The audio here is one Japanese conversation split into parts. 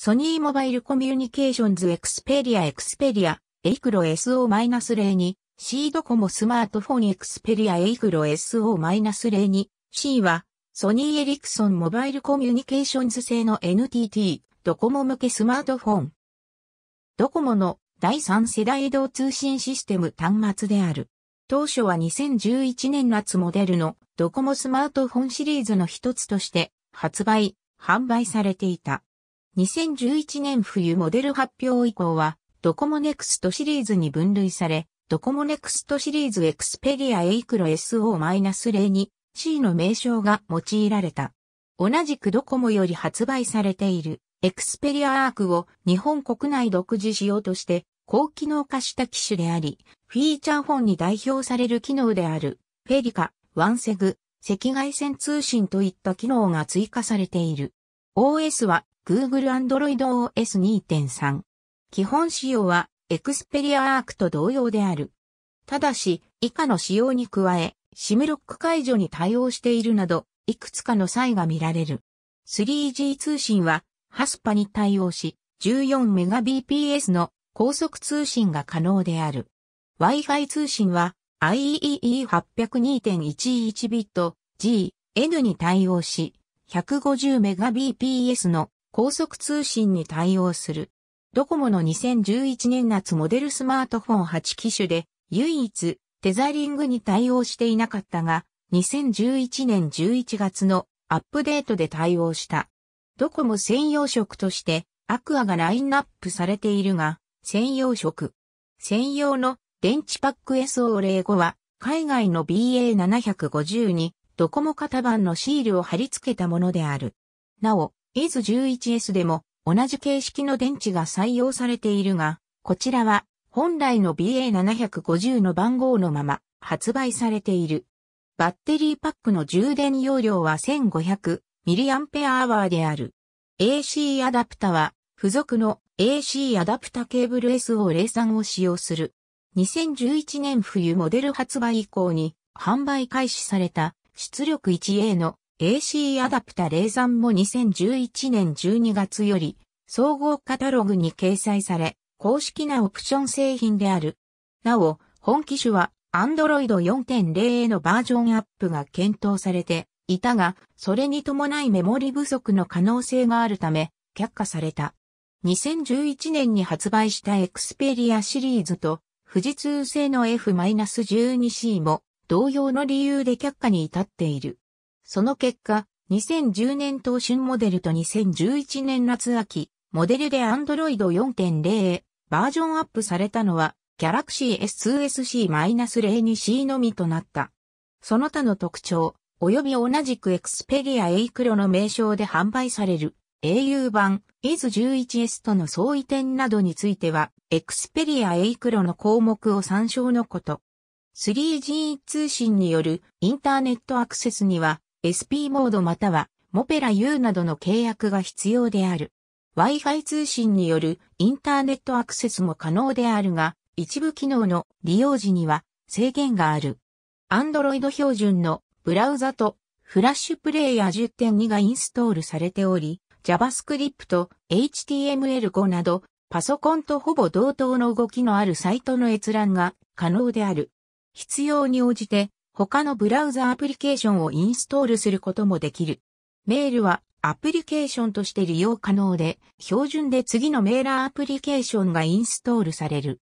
ソニーモバイルコミュニケーションズエクスペリアエクスペリア、エイクロ SO-02、C ドコモスマートフォンエクスペリアエイクロ SO-02、C は、ソニーエリクソンモバイルコミュニケーションズ製の NTT、ドコモ向けスマートフォン。ドコモの第3世代移動通信システム端末である。当初は2011年夏モデルのドコモスマートフォンシリーズの一つとして発売、販売されていた。2011年冬モデル発表以降はドコモネクストシリーズに分類され、ドコモネクストシリーズエクスペリアエイクロ SO-02 C の名称が用いられた。同じくドコモより発売されているエクスペリアアークを日本国内独自仕様として高機能化した機種であり、フィーチャーフォンに代表される機能であるフェリカ、ワンセグ、赤外線通信といった機能が追加されている。OS は Google Android OS 2.3。基本仕様はエクスペリアアークと同様である。ただし、以下の仕様に加え、シムロック解除に対応しているなど、いくつかの差異が見られる。3G 通信はハスパに対応し、14Mbps の高速通信が可能である。Wi-Fi 通信は IEEE802.11 ビット G、N に対応し、150Mbps の高速通信に対応する。ドコモの2011年夏モデルスマートフォン8機種で唯一テザリングに対応していなかったが、2011年11月のアップデートで対応した。ドコモ専用色としてアクアがラインナップされているが、専用色。専用の電池パック SO05 は海外の BA750 にドコモ型番のシールを貼り付けたものである。なお、IS11S でも同じ形式の電池が採用されているが、こちらは本来の BA750 の番号のまま発売されている。バッテリーパックの充電容量は1500ミリアンペアアワーである。AC アダプタは、付属の AC アダプタケーブル SO03 を使用する。2011年冬モデル発売以降に販売開始された出力 1A の AC アダプタ03も2011年12月より総合カタログに掲載され公式なオプション製品である。なお、本機種は Android 4.0へのバージョンアップが検討されていたが、それに伴いメモリ不足の可能性があるため、却下された。2011年に発売したエクスペリアシリーズと、富士通製の F-12C も、同様の理由で却下に至っている。その結果、2010年冬春モデルと2011年夏秋、モデルで Android 4.0へバージョンアップされたのは、Galaxy S2SC-02C のみとなった。その他の特徴、及び同じくエクスペリアエイクロの名称で販売される au 版 IS11S との相違点などについては、エクスペリアエイクロの項目を参照のこと。3G 通信によるインターネットアクセスには SP モードまたはモペラ U などの契約が必要である。Wi-Fi 通信によるインターネットアクセスも可能であるが、一部機能の利用時には制限がある。Android 標準のブラウザとフラッシュプレイヤー10.2がインストールされており、JavaScript、HTML5 など、パソコンとほぼ同等の動きのあるサイトの閲覧が可能である。必要に応じて、他のブラウザアプリケーションをインストールすることもできる。メールはアプリケーションとして利用可能で、標準で次のメーラーアプリケーションがインストールされる。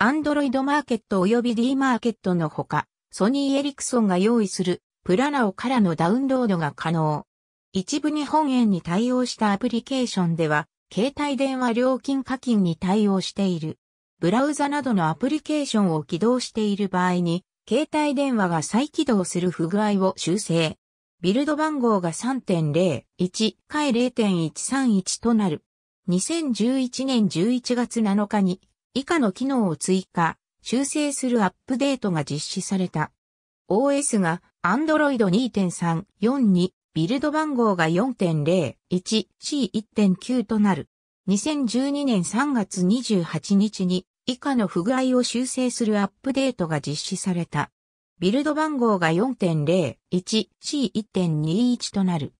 Android マーケット及び D マーケットのほか、ソニーエリクソンが用意するプラナオからのダウンロードが可能。一部日本円に対応したアプリケーションでは、携帯電話料金課金に対応している。ブラウザなどのアプリケーションを起動している場合に、携帯電話が再起動する不具合を修正。ビルド番号が3.01回0.131となる。2011年11月7日に以下の機能を追加、修正するアップデートが実施された。OS が Android 2.3.4にビルド番号が4.0.1 C1.9 となる。2012年3月28日に以下の不具合を修正するアップデートが実施された。ビルド番号が4.0.1 C1.21 となる。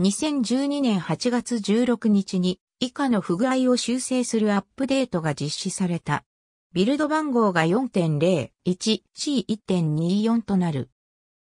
2012年8月16日に以下の不具合を修正するアップデートが実施された。ビルド番号が 4.01C1.24 となる。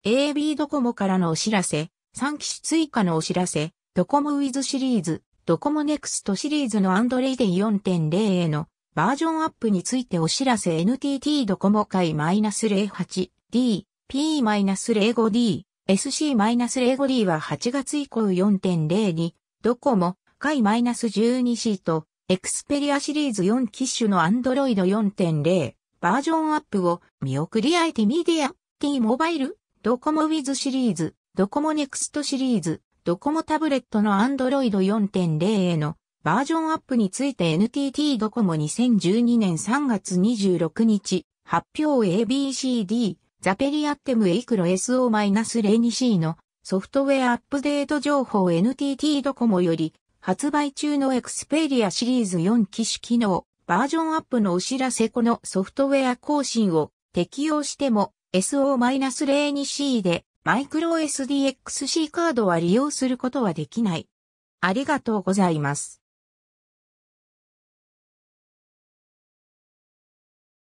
AB ドコモからのお知らせ、3機種追加のお知らせ、ドコモウィズシリーズ、ドコモネクストシリーズの Android 4.0へのバージョンアップについてお知らせ NTT ドコモ会 -08D、P-05D、SC-05D は8月以降4.0に、ドコモ、回 -12C と、エクスペリアシリーズ4機種の Android 4.0バージョンアップを見送り IT メディア、T モバイル、ドコモウィズシリーズ、ドコモネクストシリーズ、ドコモタブレットの Android 4.0へのバージョンアップについて NTT ドコモ2012年3月26日発表 ABCD ザペリアッテムエイクロ SO-02C のソフトウェアアップデート情報 NTT ドコモより発売中のエクスペリアシリーズ4機種機能バージョンアップのお知らせこのソフトウェア更新を適用しても SO-02C でマイクロ SDXC カードは利用することはできない。ありがとうございます。